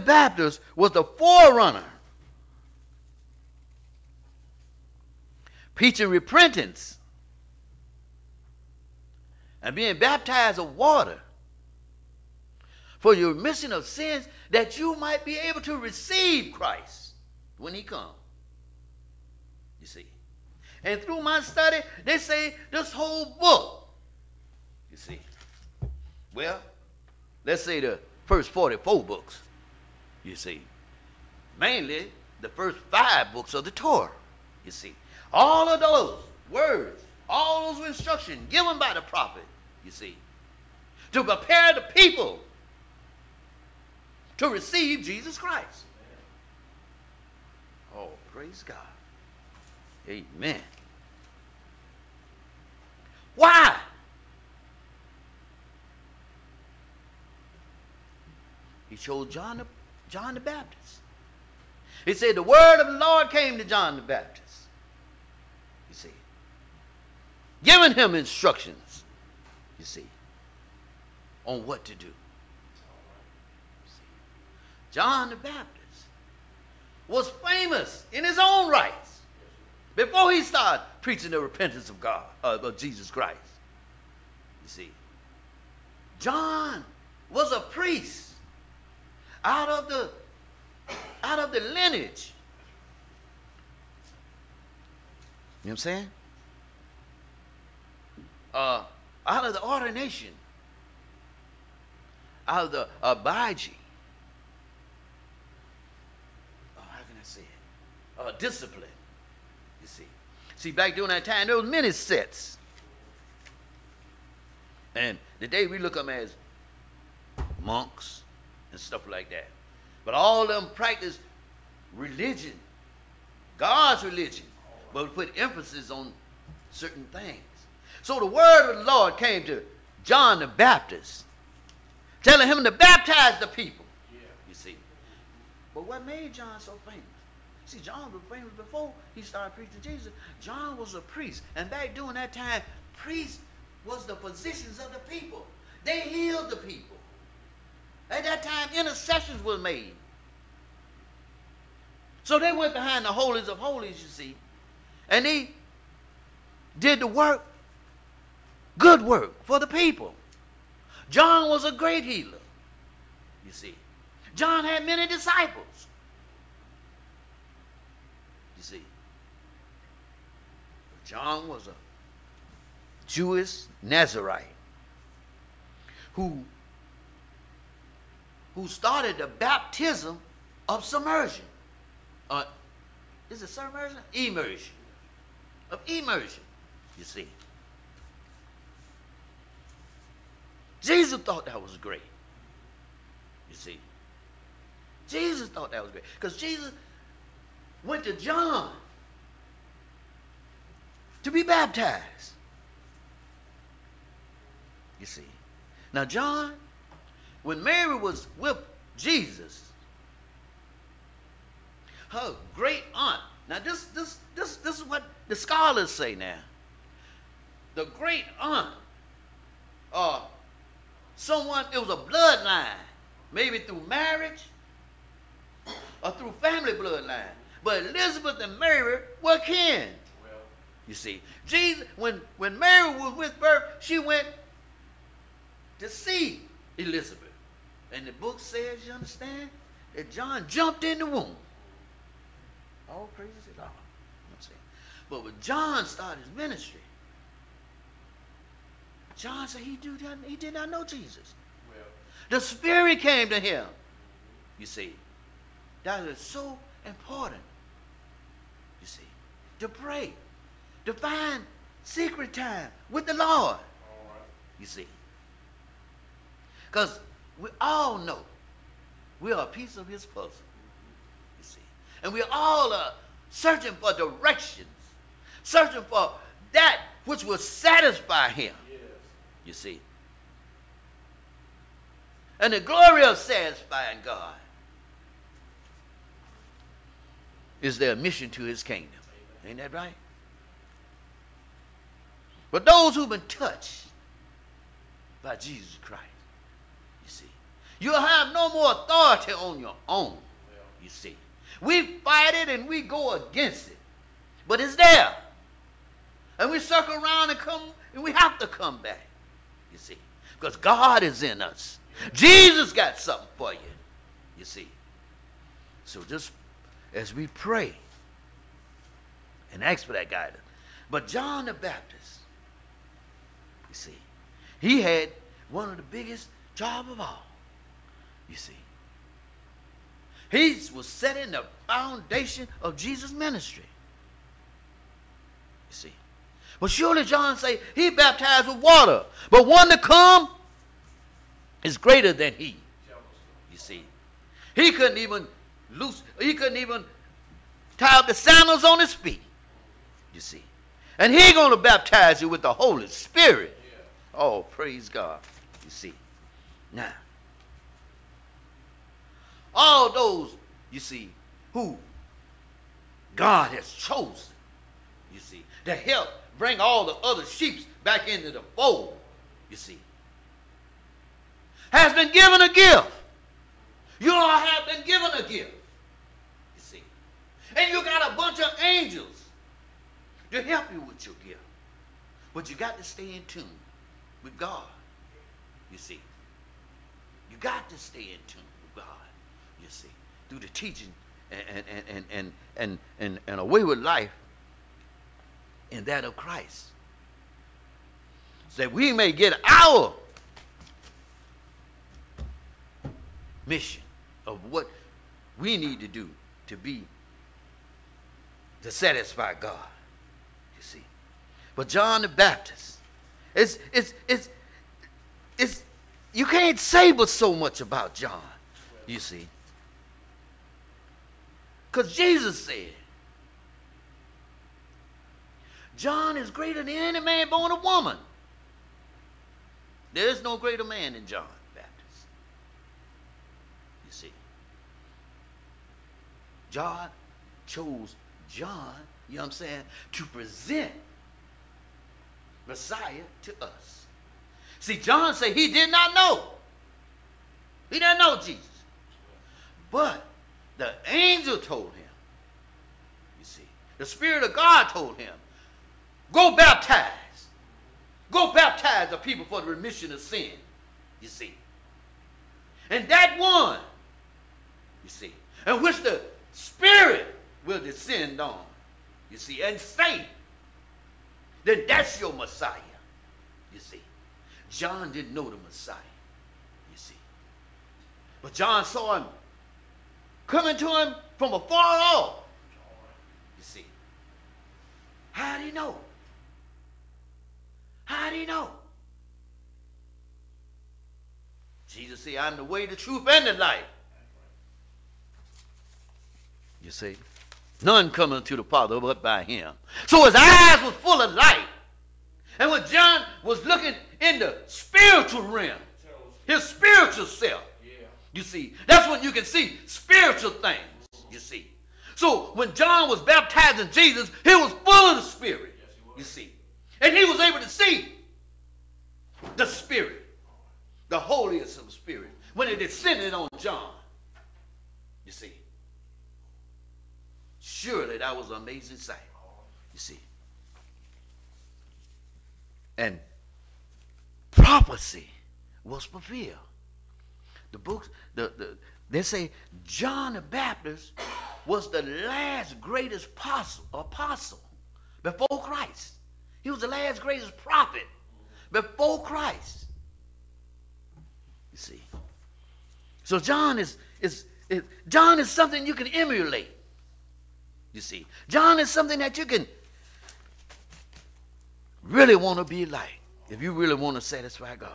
Baptist was the forerunner, preaching repentance and being baptized of water for your remission of sins that you might be able to receive Christ when he comes. You see. And through my study, they say this whole book, you see. Well, let's say the first 44 books, you see. Mainly the first five books of the Torah, you see. All of those words, all those instructions given by the prophet, you see, to prepare the people to receive Jesus Christ. Oh, praise God. Amen. Why? He chose John the, John the Baptist. He said the word of the Lord came to John the Baptist. You see, giving him instructions, you see, on what to do. John the Baptist was famous in his own rights before he started preaching the repentance of God, uh, of Jesus Christ. You see, John was a priest out of the out of the lineage. You know what I'm saying? Uh, out of the ordination, out of the Abijah. Oh, how can I say it? Uh, discipline. You see. See, back during that time, there was many sets. And today we look at them as monks and stuff like that. But all of them practice religion, God's religion, but put emphasis on certain things. So the word of the Lord came to John the Baptist, telling him to baptize the people. Yeah. You see. But what made John so famous? See, John was famous before he started preaching Jesus. John was a priest. And back during that time, priests was the physicians of the people. They healed the people. At that time, intercessions were made. So they went behind the holies of holies, you see, and they did the work, good work for the people. John was a great healer, you see. John had many disciples. You see. John was a Jewish Nazarite who who started the baptism of submersion. Uh, is it submersion? Immersion. Of immersion, you see. Jesus thought that was great. You see. Jesus thought that was great. Because Jesus went to John to be baptized. You see. Now, John when Mary was with Jesus, her great aunt. Now this this this this is what the scholars say now. The great aunt, uh, someone it was a bloodline, maybe through marriage or through family bloodline. But Elizabeth and Mary were kin. You see, Jesus when when Mary was with birth, she went to see Elizabeth. And the book says, you understand, that John jumped in the womb. All praises to God. I'm saying? But when John started his ministry, John said he, do that, he did not know Jesus. Well. The Spirit came to him. You see, that is so important. You see, to pray, to find secret time with the Lord. You see, because we all know we are a piece of his puzzle. You see. And we all are searching for directions, searching for that which will satisfy him. Yes. You see. And the glory of satisfying God is their mission to his kingdom. Ain't that right? But those who've been touched by Jesus Christ, You'll have no more authority on your own, you see. We fight it and we go against it. But it's there. And we circle around and come, and we have to come back, you see. Because God is in us. Jesus got something for you, you see. So just as we pray and ask for that guidance. But John the Baptist, you see, he had one of the biggest job of all, you see. He was setting the foundation of Jesus' ministry. You see. But surely John say he baptized with water. But one to come is greater than he. You see. He couldn't even loose, he couldn't even tie up the sandals on his feet. You see. And he gonna baptize you with the Holy Spirit. Oh, praise God. You see. Now, all those, you see, who God has chosen, you see, to help bring all the other sheep back into the fold, you see, has been given a gift. You all have been given a gift, you see. And you got a bunch of angels to help you with your gift. But you got to stay in tune with God, you see. You got to stay in tune through the teaching and, and, and, and, and, and, and a wayward life in that of Christ. So that we may get our mission of what we need to do to be to satisfy God. You see. But John the Baptist, it's it's it's it's you can't say but so much about John, you see. Because Jesus said, John is greater than any man born of woman. There is no greater man than John Baptist. You see. John chose John, you know what I'm saying, to present Messiah to us. See, John said he did not know. He didn't know Jesus. But the angel told him. You see, the Spirit of God told him, go baptize. Go baptize the people for the remission of sin. You see. And that one, you see, and which the Spirit will descend on. You see, and say, then that's your Messiah. You see. John didn't know the Messiah. You see. But John saw him coming to him from afar off. You see. How did he know? How did he know? Jesus said, I'm the way, the truth, and the life. You see? None coming to the Father but by him. So his eyes were full of light. And when John was looking in the spiritual realm, his spiritual self, you see, that's when you can see spiritual things. You see. So when John was baptizing Jesus, he was full of the Spirit. You see. And he was able to see the Spirit, the holiest of the Spirit, when it descended on John. You see. Surely that was an amazing sight. You see. And prophecy was fulfilled the books, the, the, they say John the Baptist was the last greatest apostle, apostle before Christ. He was the last greatest prophet before Christ. You see. So John is, is, is John is something you can emulate. You see. John is something that you can really want to be like if you really want to satisfy God.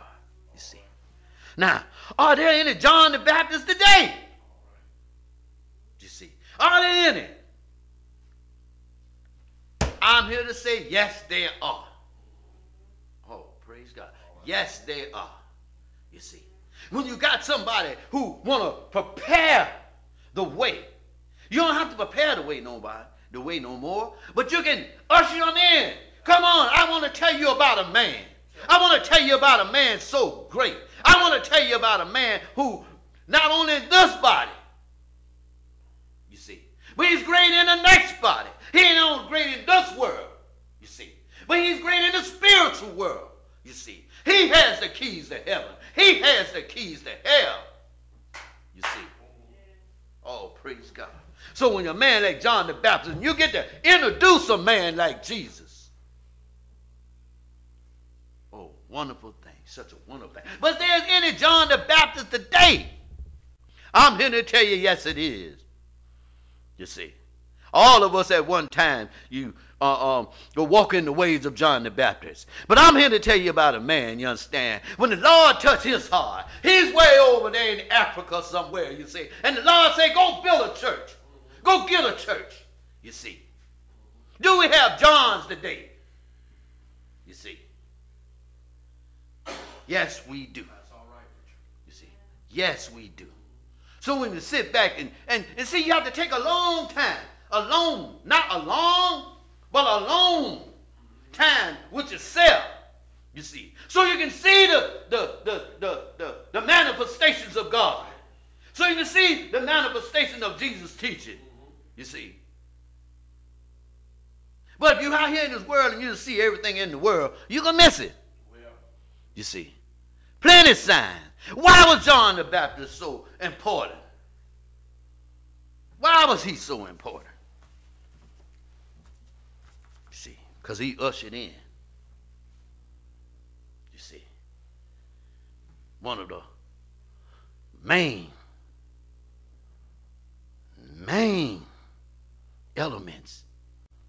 Now, are there any John the Baptist today? You see, are there any? I'm here to say, yes, there are. Oh, praise God. Yes, there are. You see, when you got somebody who want to prepare the way, you don't have to prepare the way nobody, the way no more, but you can usher them in. Come on, I want to tell you about a man. I want to tell you about a man so great. I want to tell you about a man who Not only in this body, you see, but he's great in the next body. He ain't only great in this world, you see, but he's great in the spiritual world, you see. He has the keys to heaven. He has the keys to hell, you see. Oh, praise God. So when a man like John the Baptist, you get to introduce a man like Jesus. Oh, wonderful thing. Such a wonderful thing. But there's any John the Baptist today. I'm here to tell you, yes, it is. You see. All of us at one time, you uh, um, go walk in the ways of John the Baptist. But I'm here to tell you about a man, you understand. When the Lord touched his heart, he's way over there in Africa somewhere, you see. And the Lord said, go build a church. Go get a church, you see. Do we have Johns today? You see. Yes, we do. That's all right, Richard. You see. Yes, we do. So when you sit back and, and, and see, you have to take a long time. Alone. Not a long, but a long time with yourself. You see. So you can see the, the, the, the, the, the manifestations of God. So you can see the manifestation of Jesus' teaching. You see. But if you're out here in this world and you see everything in the world, you're going to miss it. You see. Plenty signs. Why was John the Baptist so important? Why was he so important? You see, because he ushered in. You see, one of the main, main elements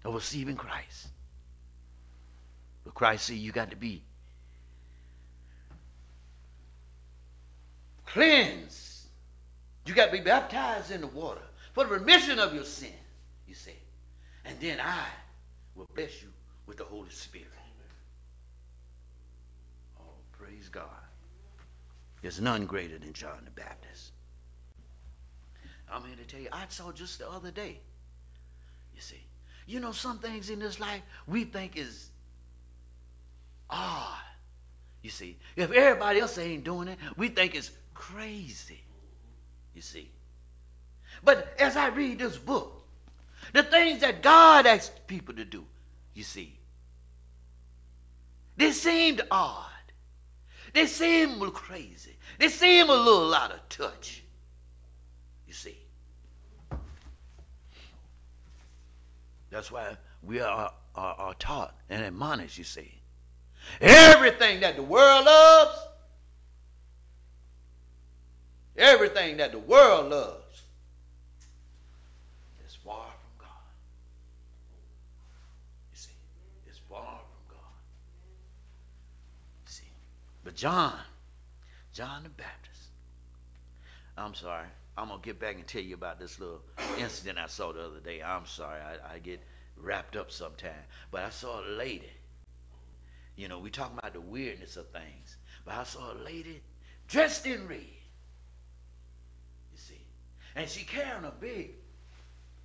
of receiving Christ. But Christ said you got to be cleansed. You got to be baptized in the water for the remission of your sin, you say. And then I will bless you with the Holy Spirit. Oh, praise God. There's none greater than John the Baptist. I'm here to tell you, I saw just the other day. You see, you know, some things in this life we think is odd. You see, if everybody else ain't doing it, we think it's crazy. You see. But as I read this book, the things that God asks people to do, you see, they seemed odd. They seemed crazy. They seemed a little out of touch. You see. That's why we are, are, are taught and admonished, you see. Everything that the world loves, everything that the world loves is far from God. You see, it's far from God. You see, but John, John the Baptist, I'm sorry. I'm to get back and tell you about this little incident I saw the other day. I'm sorry. I, I get wrapped up sometime. But I saw a lady. You know, we talk about the weirdness of things. But I saw a lady dressed in red. You see. And she carrying a big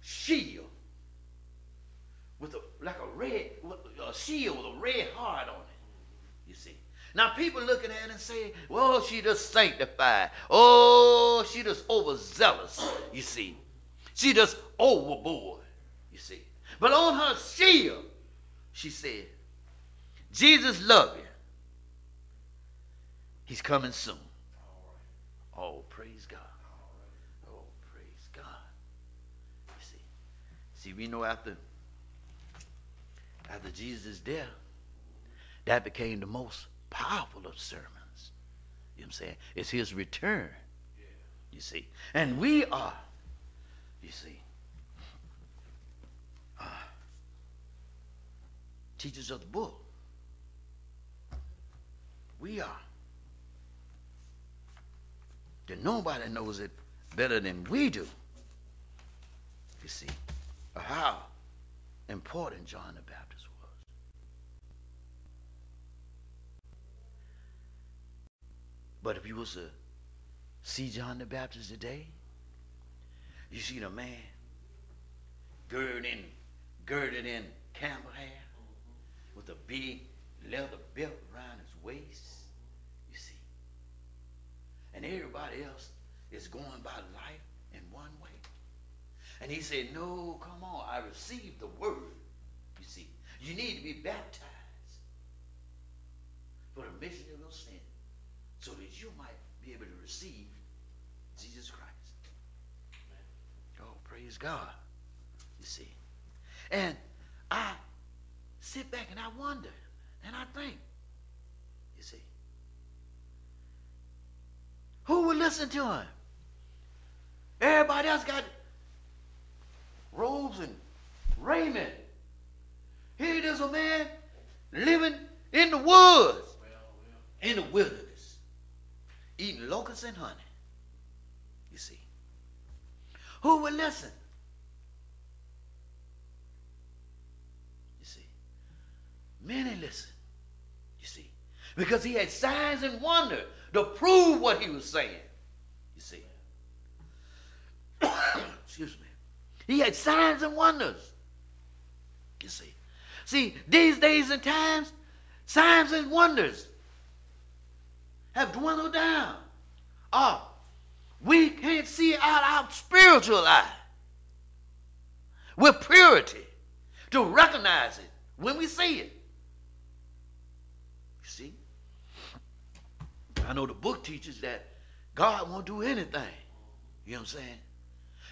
shield with a like a red a shield with a red heart on it. You see. Now people looking at it and say, well, she just sanctified. Oh, she just overzealous, you see. She just overboard, you see. But on her shield, she said, Jesus love you. He's coming soon. Oh, praise God. Oh, praise God. You see. See, we know after after Jesus' death, that became the most powerful of sermons. You know what I'm saying? It's his return. You see. And we are, you see, uh, teachers of the book. We are. That nobody knows it better than we do. You see, how important John the Baptist was. But if you was to see John the Baptist today, you see the man girded in, girded in camel hair with a big leather belt around his waist. You see. And everybody else is going by life in one way. And he said, No, come on, I received the word. You see, you need to be baptized for the remission of your sin so that you might be able to receive Jesus Christ. Oh, praise God. You see. And I sit back and I wonder and I think, you see, who would listen to him? Everybody else got robes and raiment. Here a man living in the woods, in the wilderness, eating locusts and honey. You see. Who would listen? You see. Many listen. You see. Because he had signs and wonder to prove what he was saying. You see. Excuse me. He had signs and wonders. You see. See, these days and times, signs and wonders have dwindled down. Oh, we can't see out our spiritual eye with purity to recognize it when we see it. You see? I know the book teaches that God won't do anything. You know what I'm saying?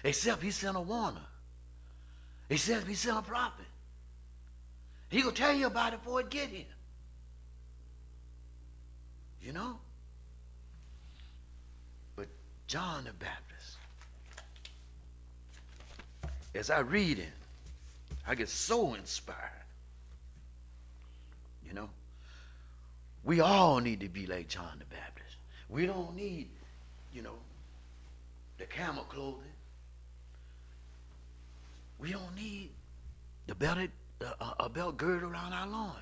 Except he sent a warner. Except he sent a prophet. He will tell you about it before it get here. You know? But John the Baptist, as I read him, I get so inspired. You know? We all need to be like John the Baptist. We don't need, you know, the camel clothing. We don't need the belted, uh, a belt girded around our loin.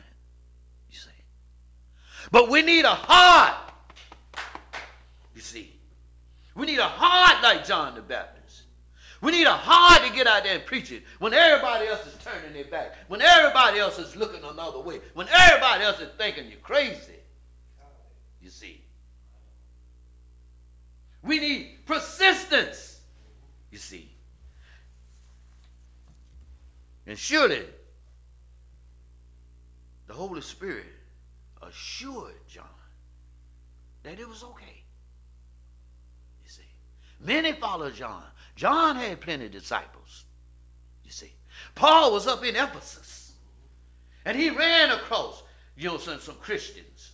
You see. But we need a heart. You see. We need a heart like John the Baptist. We need a heart to get out there and preach it when everybody else is turning their back, when everybody else is looking another way, when everybody else is thinking you're crazy. You see. We need persistence. You see. And surely the Holy Spirit assured John that it was okay. Many followed John. John had plenty of disciples. You see. Paul was up in Ephesus. And he ran across, you know, some, some Christians.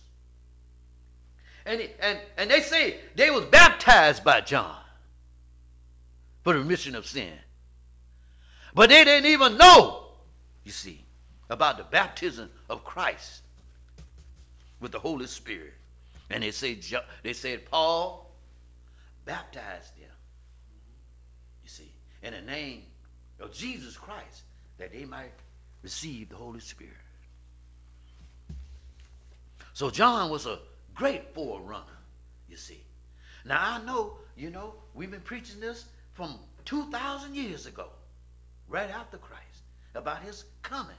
And, and, and they say they was baptized by John for the remission of sin. But they didn't even know, you see, about the baptism of Christ with the Holy Spirit. And they said, they said Paul baptized in the name of Jesus Christ, that they might receive the Holy Spirit. So John was a great forerunner, you see. Now I know, you know, we've been preaching this from 2,000 years ago right after Christ, about his coming,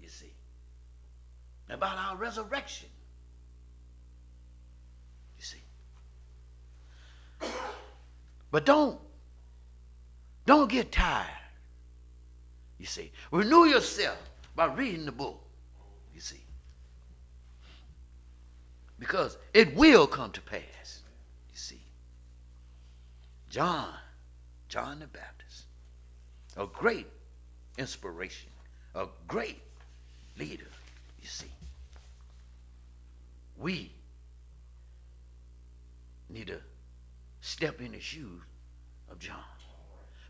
you see, about our resurrection. You see. But don't, don't get tired. You see. Renew yourself by reading the book. You see. Because it will come to pass. You see. John, John the Baptist a great inspiration, a great leader, you see. We need to step in the shoes of John.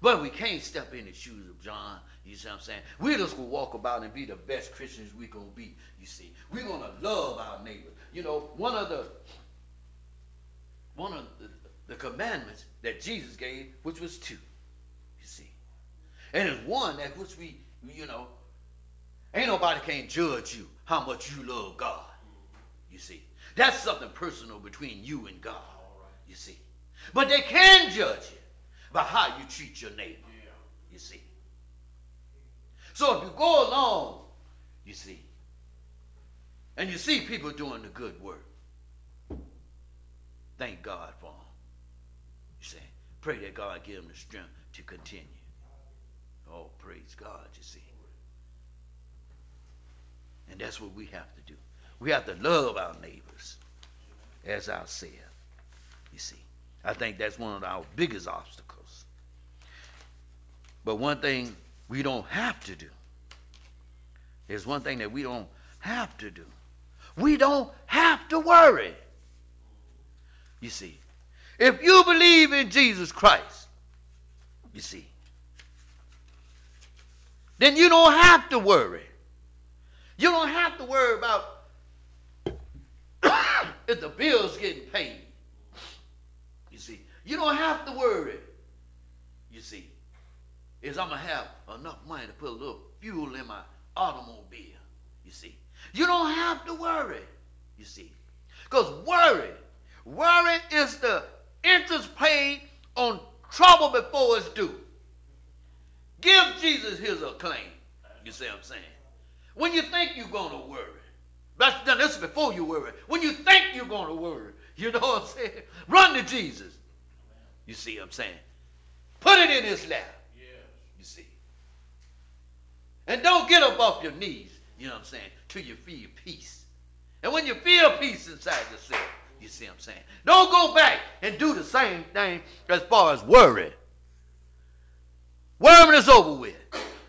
But we can't step in the shoes of John. You see what I'm saying? We're just to walk about and be the best Christians we're going to be, you see. We're going to love our neighbor. You know, one of the one of the, the commandments that Jesus gave, which was two. You see, And it's one that which we, you know, ain't nobody can judge you how much you love God. You see. That's something personal between you and God. You see. But they can judge you by how you treat your neighbor. You see. So if you go along, you see, and you see people doing the good work, thank God for them. You see, pray that God give them the strength to continue. Oh, praise God, you see. And that's what we have to do. We have to love our neighbors as ourselves. You see, I think that's one of our biggest obstacles. But one thing we don't have to do. There's one thing that we don't have to do. We don't have to worry. You see, if you believe in Jesus Christ, you see, then you don't have to worry. You don't have to worry about if the bill's getting paid. You don't have to worry. You see, is I'm gonna have enough money to put a little fuel in my automobile. You see, you don't have to worry. You see, because worry, worry is the interest paid on trouble before it's due. Give Jesus his acclaim. You see what I'm saying? When you think you're going to worry, that's done this is before you worry. When you think you're going to worry, you know what I'm saying? Run to Jesus. You see what I'm saying? Put it in his lap. Yeah, You see. And don't get up off your knees, you know what I'm saying, till you feel peace. And when you feel peace inside yourself, you see what I'm saying? Don't go back and do the same thing as far as worry. Worrying is over with.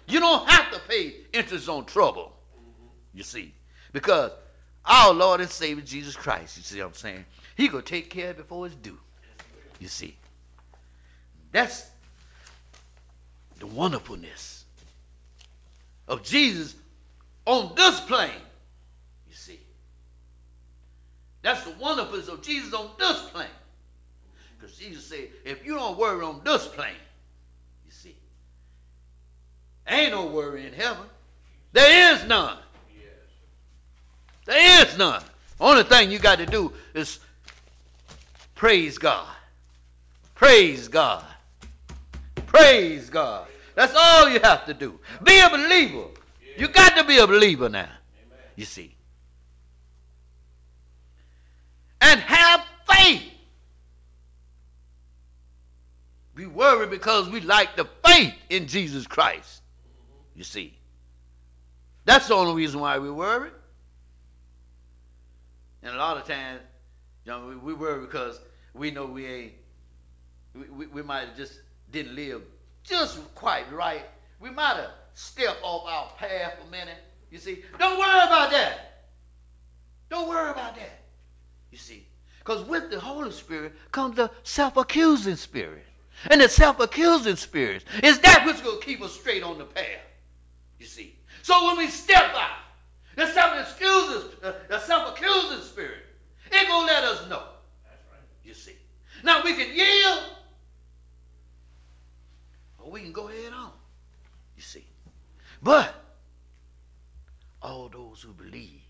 You don't have to pay interest on trouble. Mm-hmm. You see. Because our Lord and Savior Jesus Christ, you see what I'm saying? He gonna take care of it before it's due. You see. That's the wonderfulness of Jesus on this plane. You see. That's the wonderfulness of Jesus on this plane. Because Jesus said, if you don't worry on this plane, you see, ain't no worry in heaven. There is none. There is none. Only thing you got to do is praise God. Praise God. Praise God. That's all you have to do. Be a believer. You got to be a believer now. You see. And have faith. We worry because we like the faith in Jesus Christ. You see. That's the only reason why we worry. And a lot of times, you know, we, we worry because we know we ain't, we, we, we might have just didn't live just quite right. We might have stepped off our path a minute. You see, don't worry about that. Don't worry about that. You see, because with the Holy Spirit comes the self-accusing spirit. And the self-accusing spirit is that which will keep us straight on the path. You see. So when we step out, the self-accusing, uh, the self-accusing spirit, it gonna let us know. That's right. You see. Now we can yield, or we can go head on. You see. But all those who believe,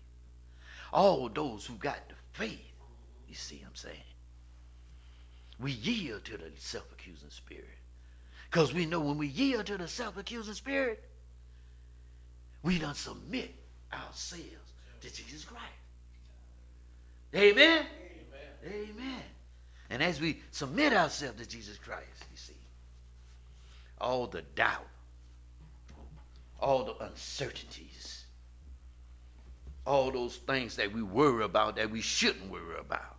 all those who got the faith, you see what I'm saying? We yield to the self-accusing spirit. Because we know when we yield to the self-accusing spirit, we don't submit ourselves to Jesus Christ. Amen? Amen. Amen. And as we submit ourselves to Jesus Christ, you see, all the doubt, all the uncertainties, all those things that we worry about that we shouldn't worry about,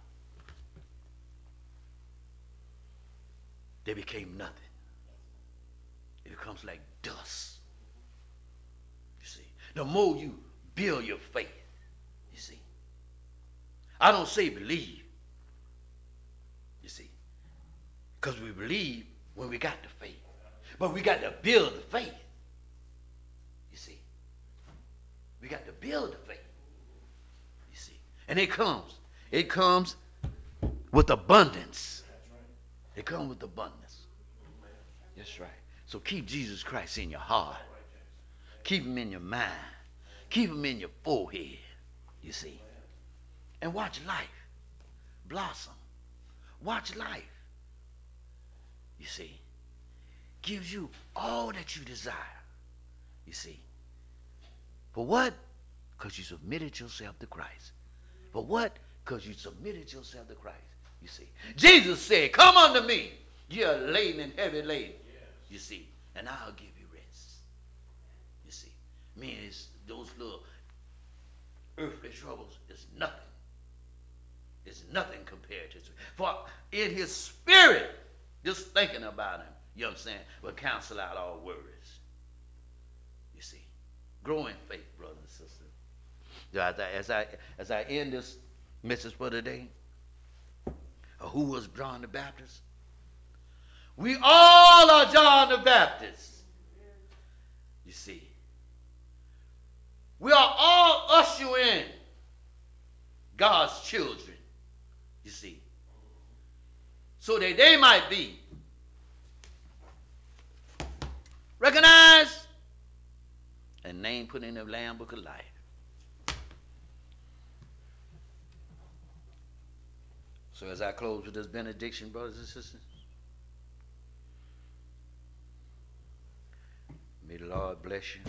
they became nothing. It becomes like dust. You see, the more you build your faith, you see, I don't say believe, you see, because we believe when we got the faith, but we got to build the faith. You see, we got to build the faith. You see, and it comes, it comes with abundance. They come with abundance. That's right. So keep Jesus Christ in your heart. Keep him in your mind. Keep him in your forehead, you see. And watch life blossom. Watch life, you see. Gives you all that you desire, you see. For what? Because you submitted yourself to Christ. For what? Because you submitted yourself to Christ. You see, Jesus said, Come unto me, You're laden and heavy laden. You see, and I'll give you rest. You see, me it's those little earthly troubles is nothing. It's nothing compared to For in his spirit, just thinking about him, you know what I'm saying, will cancel out all worries. You see, growing faith, brothers and sisters. As I, as I end this message for today, who was John the Baptist? We all are John the Baptist. You see, we are all ushering God's children, you see, so that they might be recognized and name put in the Lamb Book of Life. So as I close with this benediction, brothers and sisters, may the Lord bless you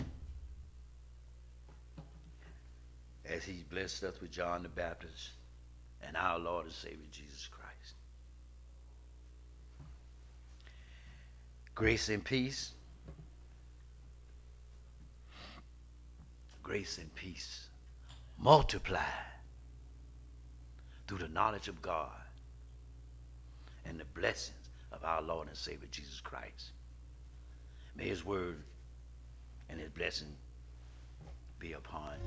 as He's blessed us with John the Baptist and our Lord and Savior Jesus Christ. Grace and peace. Grace and peace multiply through the knowledge of God and the blessings of our Lord and Savior Jesus Christ. May his word and his blessing be upon.